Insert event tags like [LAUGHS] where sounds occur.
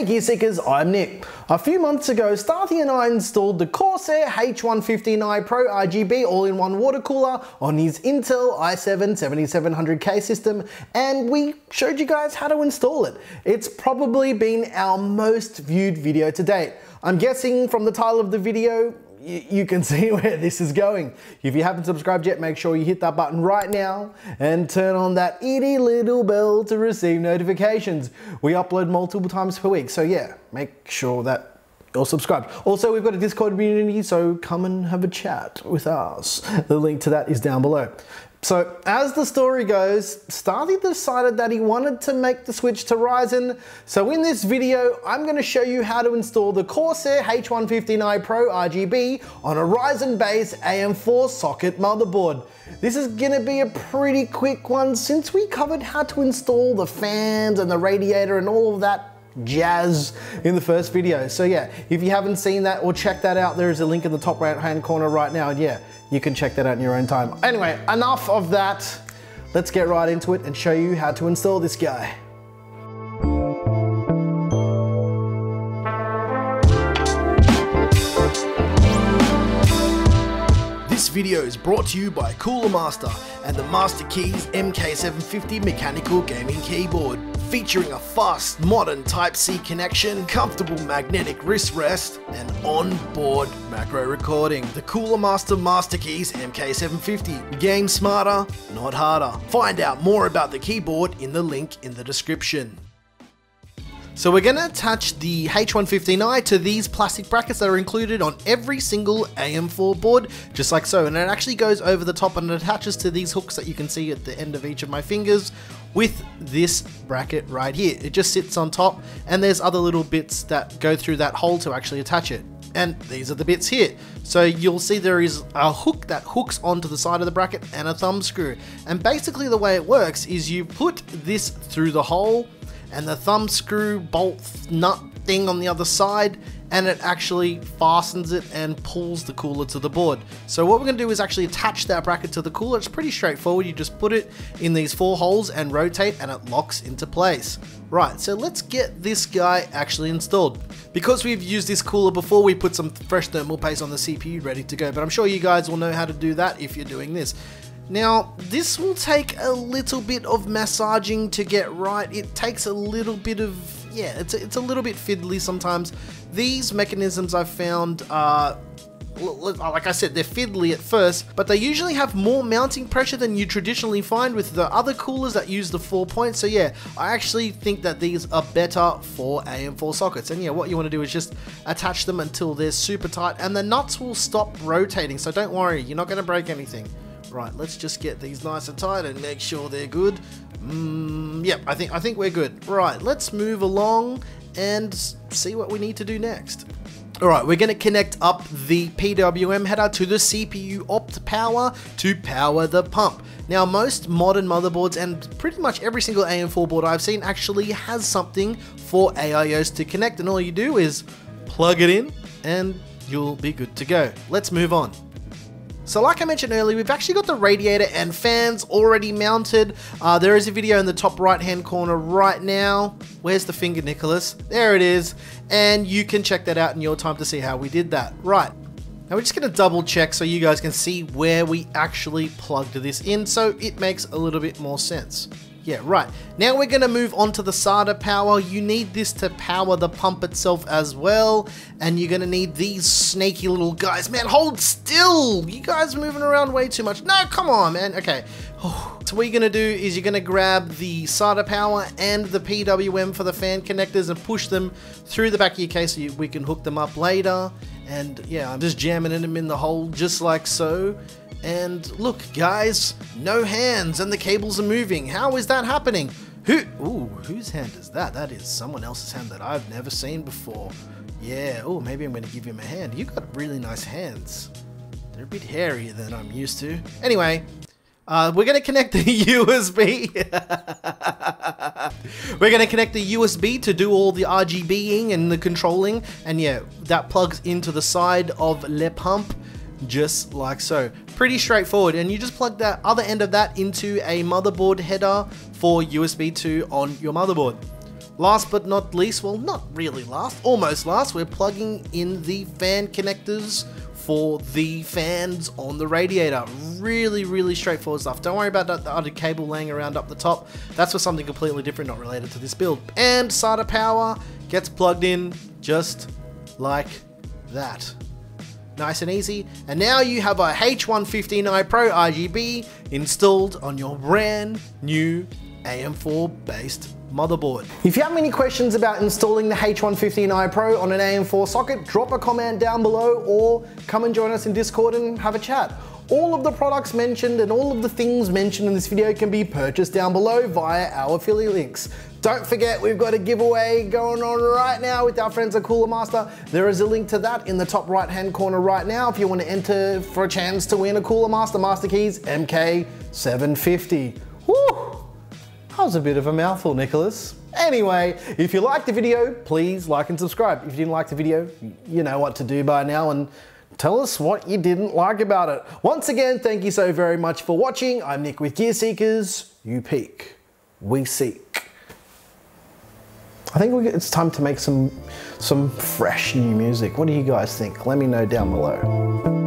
Hey Gear Seekers, I'm Nick. A few months ago, Starthy and I installed the Corsair H150i Pro RGB all-in-one water cooler on his Intel i7 7700K system and we showed you guys how to install it. It's probably been our most viewed video to date. I'm guessing from the title of the video, you can [LAUGHS] see where this is going. If you haven't subscribed yet, make sure you hit that button right now and turn on that itty little bell to receive notifications. We upload multiple times per week, so yeah, make sure that you're subscribed. Also, we've got a Discord community, so come and have a chat with us. The link to that is down below. So as the story goes, Starthy decided that he wanted to make the switch to Ryzen. So in this video, I'm gonna show you how to install the Corsair H150i Pro RGB on a Ryzen base AM4 socket motherboard. This is gonna be a pretty quick one since we covered how to install the fans and the radiator and all of that jazz in the first video. So yeah, if you haven't seen that or checked that out, there is a link in the top right hand corner right now. And yeah, you can check that out in your own time. Anyway, enough of that. Let's get right into it and show you how to install this guy. This video is brought to you by Cooler Master and the Master Keys MK750 mechanical gaming keyboard featuring a fast, modern Type-C connection, comfortable magnetic wrist rest, and on-board macro recording. The Cooler Master Master Keys MK750. Game smarter, not harder. Find out more about the keyboard in the link in the description. So we're going to attach the H115i to these plastic brackets that are included on every single AM4 board, just like so. And it actually goes over the top and attaches to these hooks that you can see at the end of each of my fingers with this bracket right here. It just sits on top and there's other little bits that go through that hole to actually attach it. And these are the bits here. So you'll see there is a hook that hooks onto the side of the bracket and a thumb screw. And basically the way it works is you put this through the hole and the thumb screw bolt nut thing on the other side and it actually fastens it and pulls the cooler to the board. So what we're going to do is actually attach that bracket to the cooler. It's pretty straightforward. You just put it in these four holes and rotate and it locks into place. Right, so let's get this guy actually installed. Because we've used this cooler before, we put some fresh thermal paste on the CPU ready to go. But I'm sure you guys will know how to do that if you're doing this. Now, this will take a little bit of massaging to get right. It takes a little bit of, yeah, it's a, it's a little bit fiddly sometimes. These mechanisms I've found are like I said, they're fiddly at first, but they usually have more mounting pressure than you traditionally find with the other coolers that use the four points. So yeah, I actually think that these are better for AM4 sockets. And yeah, what you want to do is just attach them until they're super tight and the nuts will stop rotating. So don't worry, you're not going to break anything. Right, let's just get these nice and tight and make sure they're good. Mm, yep, I think I think we're good. Right, let's move along and see what we need to do next. Alright, we're going to connect up the PWM header to the CPU opt power to power the pump. Now most modern motherboards and pretty much every single AM4 board I've seen actually has something for AIOs to connect and all you do is plug it in and you'll be good to go. Let's move on. So like I mentioned earlier, we've actually got the radiator and fans already mounted. Uh, there is a video in the top right hand corner right now. Where's the finger, Nicholas? There it is. And you can check that out in your time to see how we did that. Right. Now we're just going to double check so you guys can see where we actually plugged this in so it makes a little bit more sense. Yeah, right. Now we're going to move on to the SATA power. You need this to power the pump itself as well. And you're going to need these snaky little guys. Man, hold still! You guys are moving around way too much. No, come on, man. Okay. [SIGHS] So what you're going to do is you're going to grab the SATA power and the PWM for the fan connectors and push them through the back of your case so you, we can hook them up later. And yeah, I'm just jamming them in the hole just like so. And look, guys, no hands and the cables are moving. How is that happening? Who? Ooh, whose hand is that? That is someone else's hand that I've never seen before. Yeah, oh, maybe I'm going to give him a hand. You got really nice hands. They're a bit hairier than I'm used to. Anyway, uh, we're going to connect the [LAUGHS] USB. [LAUGHS] we're going to connect the USB to do all the RGBing and the controlling. And yeah, that plugs into the side of Le Pump just like so. Pretty straightforward and you just plug that other end of that into a motherboard header for USB 2 on your motherboard. Last but not least, well, not really last, almost last, we're plugging in the fan connectors for the fans on the radiator. Really, really straightforward stuff. Don't worry about that the other cable laying around up the top. That's for something completely different, not related to this build. And SATA power gets plugged in just like that. Nice and easy. And now you have a H115i Pro RGB installed on your brand new AM4 based motherboard. If you have any questions about installing the H115i Pro on an AM4 socket, drop a comment down below or come and join us in Discord and have a chat. All of the products mentioned and all of the things mentioned in this video can be purchased down below via our affiliate links. Don't forget, we've got a giveaway going on right now with our friends at Cooler Master. There is a link to that in the top right hand corner right now if you want to enter for a chance to win a Cooler Master Master Keys MK750. Woo! That was a bit of a mouthful, Nicholas. Anyway, if you liked the video, please like and subscribe. If you didn't like the video, you know what to do by now and tell us what you didn't like about it. Once again, thank you so very much for watching. I'm Nick with Gear Seekers. You peak, we seek. I think it's time to make some some fresh new music. What do you guys think? Let me know down below.